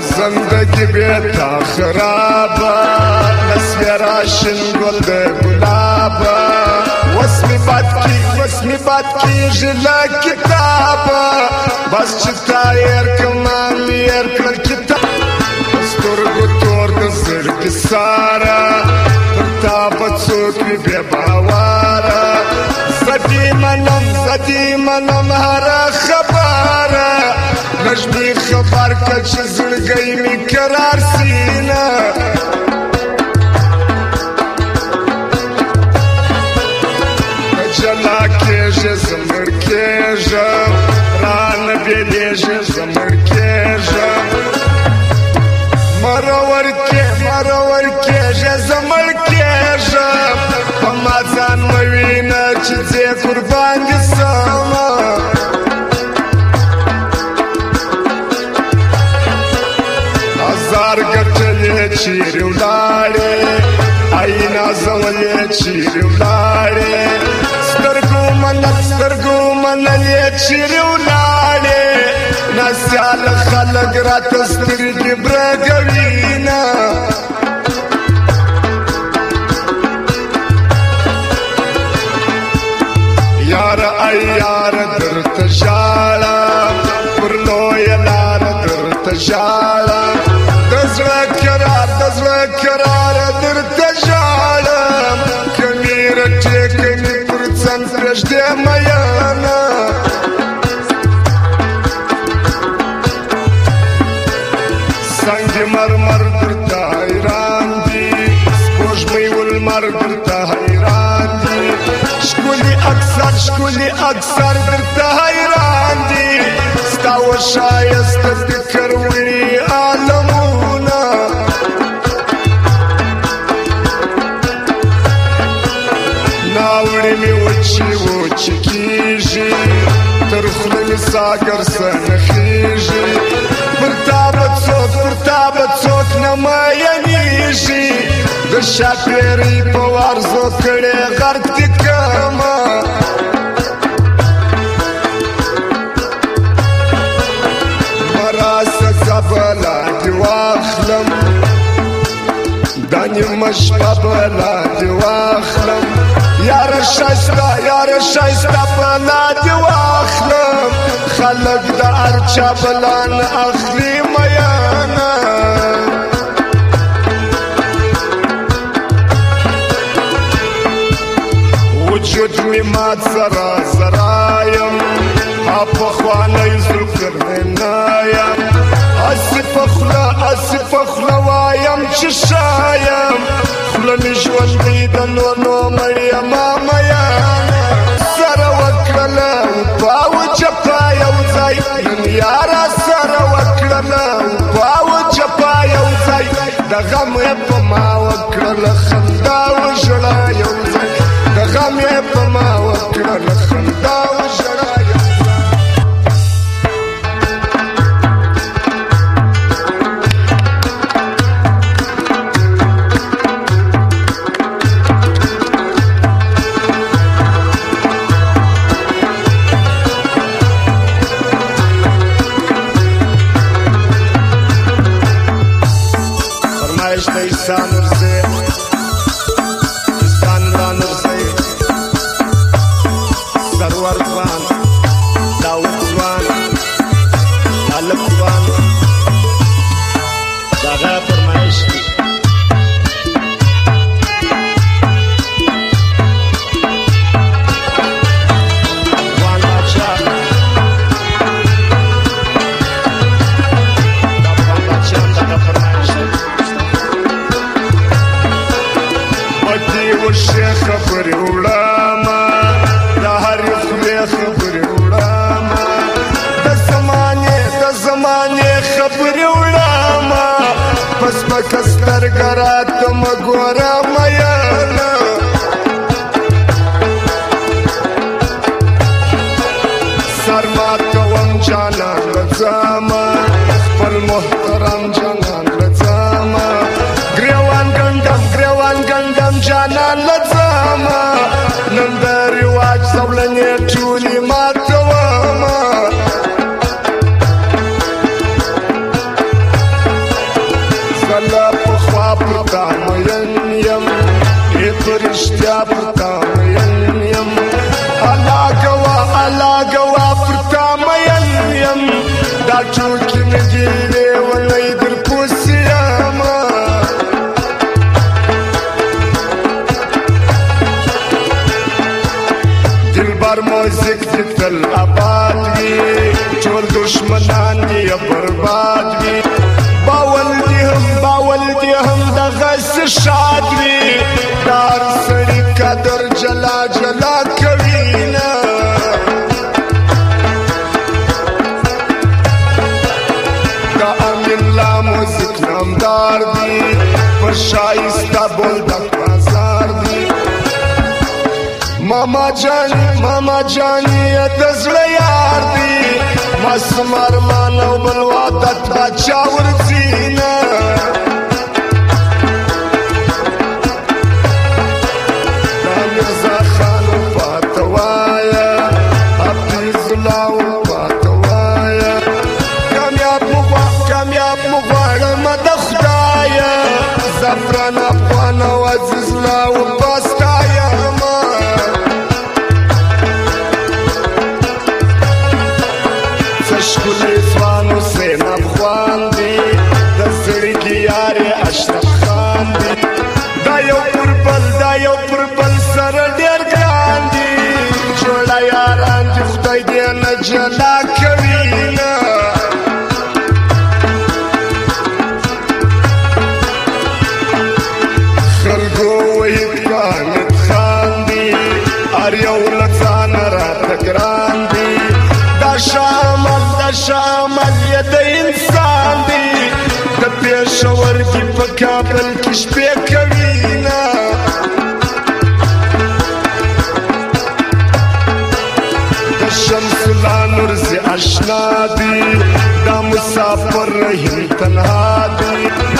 О जिंदगी में खराब नस्या राशन गुलदे गुलाब वस्मी बात की वस्मी बात की जिला किताब बस चिता еркін мам еркін кітап стұрғы торды зіркісап parcă ce zângăi mi chiar ar sină. Ce la cheje, să mărcheje, rană pe deje, لار ګټلې چیرې ولاړې آینا زولې چیرې ولاړې سترګو من سترګو من لې چیرې ولاړې نسال خلق را تستر دې برګوي کراره درته ژاړم که میره ټیکه مې پر سنگ مرمر درته حیران دي سپوږمۍ ولمر درته حیران دي ښکلي اکثر ښکلي اکثر درته حیران و خوله می وچی وچی کیږي تر خوله می ساګر سره خیږي پر تا به څوک پر تا به څوک نه مینیږي د شاپیرۍ په وارزو کړې غرتې کمه مراسه زبله دې واخلم دا نیمه شپه به لا دې واخلم یار شایستا یار شایستا پنا دی واخلم خلق د ارچا بلان اخلي میانا وجود می مات سرا سرایم اپ خوانه زلکر نه نایم اسی پخلا اسی پخلا وایم چې شایم خله می ژوندې د نور نو مړیا ماما یا سره وکړله پاو چپا یو ځای یارا سره وکړله پاو چپا یو ځای د غم په ما وکړله خندا وژړه یو ځای د غم په ما وکړله خندا وژړه عمر ځوان داود ځوان طالب ځوان دغه شرمات کوم جانا بځما خپل محترم جانا بځما ګریوان ګندم ګریوان ګندم جانان بځما نن د رواج سبلنې ټولې ماتوما زلا په خوا پر تا مېن يم هیڅ رښتیا ټولکې نجلې ولې در پوسیا ما دلبر موزیک دې تل آباد وي ټول دشمنان دې برباد وي باول دې هم باول دې هم دغه څه بازار دی په شایسته بولدک بازار دی ماما جان ماما جان د زړه یار دی مسمر مانو بلوا د تا چاور سینه زفران افغان او عزیز لا و پاستا یما تشکل ځوان حسین افغان دی د زړګي یار اشرف خان دی دا یو پر بل دا یو پر بل سره ډیر ګران دی جوړا یاران چې خدای دې نه جلا کړ شور کی پکابل کش کې شپې کوي نه د شمس الانور سي آشنا دی دا مسافر رحم تنها دی